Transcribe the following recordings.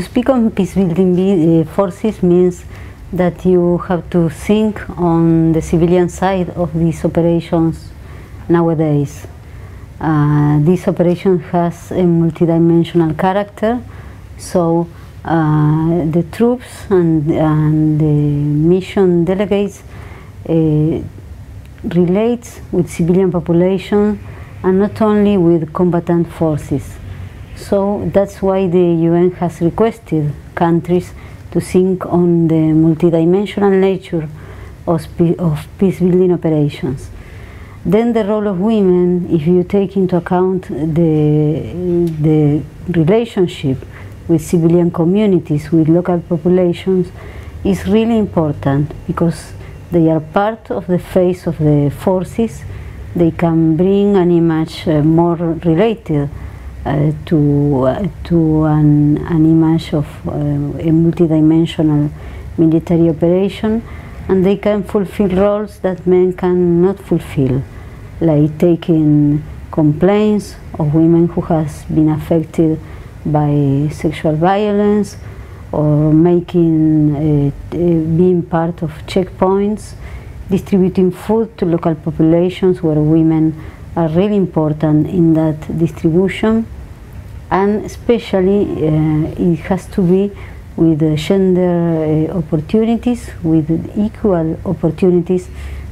to speak on peace building forces means that you have to think on the civilian side of these operations nowadays. Uh, this operation has a multidimensional character, so uh, the troops and, and, the mission delegates uh, relates with civilian population and not only with combatant forces. So that's why the UN has requested countries to think on the multidimensional nature of, of peace building operations. Then the role of women, if you take into account the, the relationship with civilian communities, with local populations, is really important because they are part of the face of the forces. They can bring an image uh, more related uh, to, uh, to an, an, image of uh, a multidimensional military operation and they can fulfill roles that men cannot fulfill, like taking complaints of women who has been affected by sexual violence or making, uh, being part of checkpoints, distributing food to local populations where women are really important in that distribution and especially uh, it has to be with gender uh, opportunities, with equal opportunities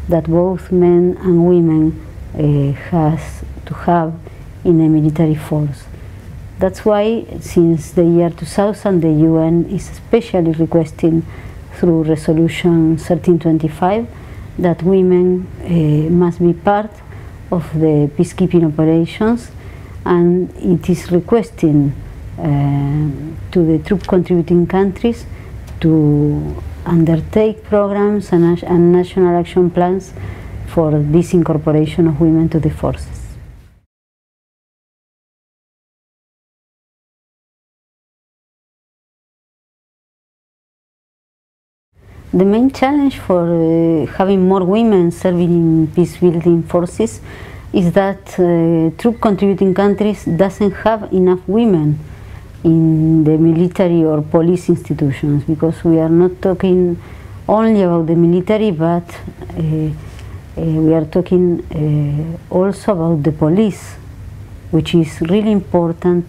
that both men and women uh, has to have in a military force. That's why since the year 2000 the UN is especially requesting through resolution 1325 that women uh, must be part of the peacekeeping operations and it is requesting uh, to the troop contributing countries to undertake programs and, and national action plans for this incorporation of women to the forces. The main challenge for uh, having more women serving in peace building forces is that uh, troop contributing countries doesn't have enough women in the military or police institutions because we are not talking only about the military but uh, uh, we are talking uh, also about the police which is really important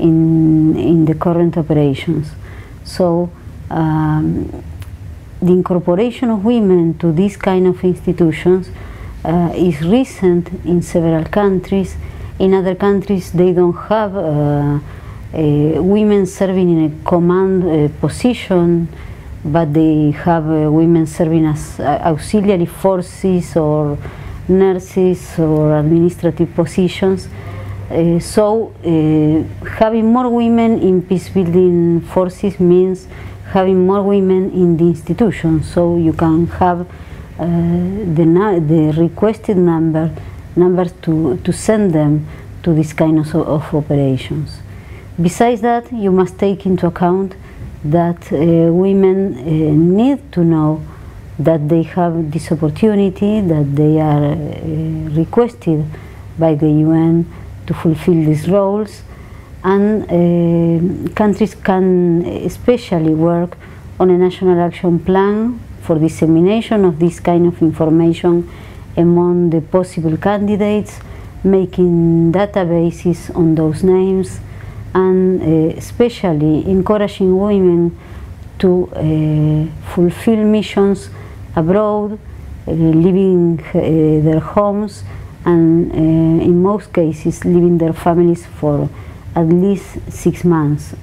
in, in the current operations. So um, the incorporation of women to these kind of institutions uh, is recent in several countries. In other countries they don't have uh, women serving in a command uh, position but they have uh, women serving as uh, auxiliary forces or nurses or administrative positions. Uh, so uh, having more women in peace building forces means having more women in the institution so you can have uh, the, the requested number numbers to, to send them to this kind of, of operations. Besides that, you must take into account that uh, women uh, need to know that they have this opportunity, that they are uh, requested by the UN to fulfill these roles, and uh, countries can especially work on a national action plan for dissemination of this kind of information among the possible candidates, making databases on those names, and uh, especially encouraging women to uh, fulfill missions abroad, uh, leaving uh, their homes and uh, in most cases leaving their families for at least six months.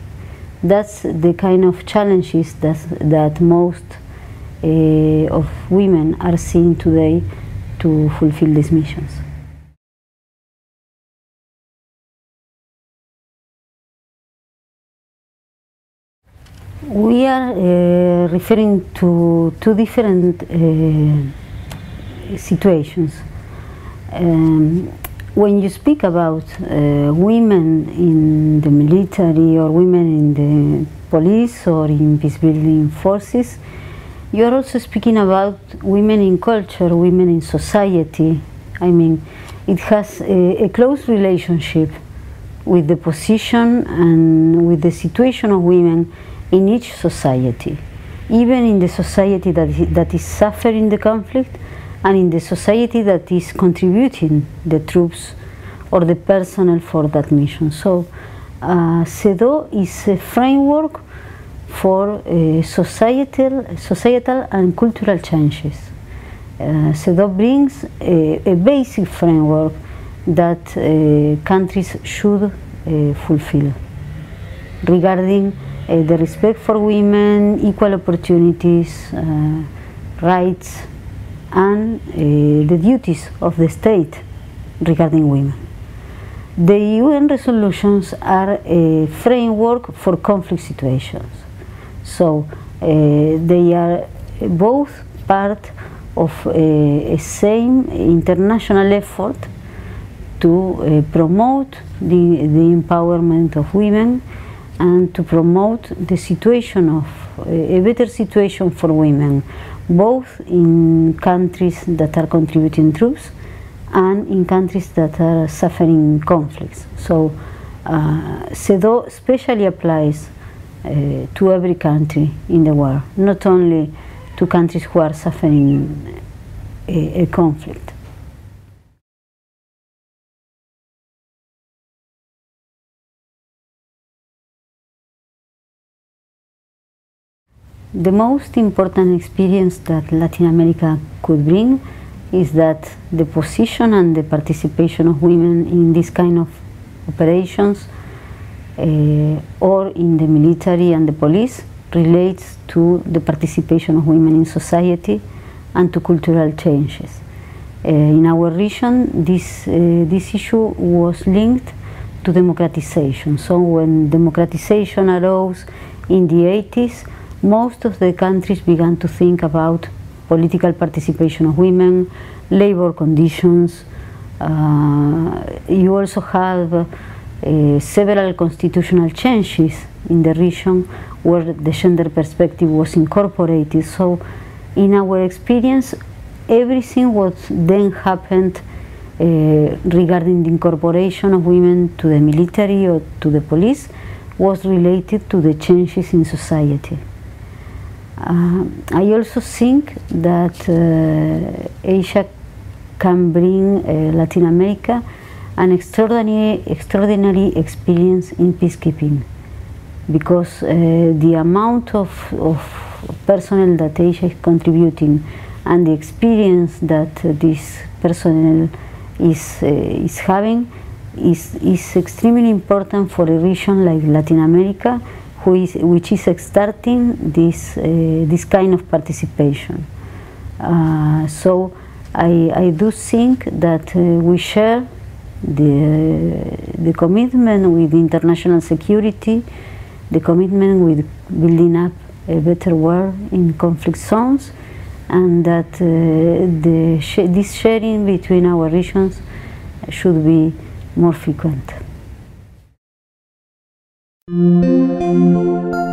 That's the kind of challenges that, that most uh, of women are seeing today to fulfill these missions. We are uh, referring to two different uh, situations. Um, when you speak about uh, women in the military or women in the police or in peacebuilding forces, you are also speaking about women in culture, women in society. I mean, it has a, a close relationship with the position and with the situation of women in each society, even in the society that that is suffering the conflict and in the society that is contributing the troops or the personnel for that mission. So uh, CEDAW is a framework for uh, societal, societal and cultural changes. Uh, CEDAW brings a, a basic framework that uh, countries should uh, fulfill regarding uh, the respect for women, equal opportunities, uh, rights, and the duties of the state regarding women. The UN resolutions are a framework for conflict situations. So uh, they are both part of a, a same international effort to uh, promote the, the empowerment of women and to promote the situation of a better situation for women, both in countries that are contributing troops and in countries that are suffering conflicts. So uh, especially applies uh, to every country in the world, not only to countries who are suffering a, a conflict. The most important experience that Latin America could bring is that the position and the participation of women in this kind of operations uh, or in the military and the police relates to the participation of women in society and to cultural changes. Uh, in our region, this, uh, this issue was linked to democratization. So when democratization arose in the 80s, most of the countries began to think about political participation of women, labor conditions. Uh, you also have uh, several constitutional changes in the region where the gender perspective was incorporated. So in our experience, everything what then happened uh, regarding the incorporation of women to the military or to the police was related to the changes in society. Uh, I also think that uh, Asia can bring uh, Latin America an extraordinary, extraordinary experience in peacekeeping because uh, the amount of, of personnel that Asia is contributing and the experience that this personnel is, uh, is having is, is extremely important for a region like Latin America who is, which is starting this, uh, this kind of participation. Uh, so I, I do think that uh, we share the, the commitment with international security, the commitment with building up a better world in conflict zones, and that uh, the sh this sharing between our regions should be more frequent. Música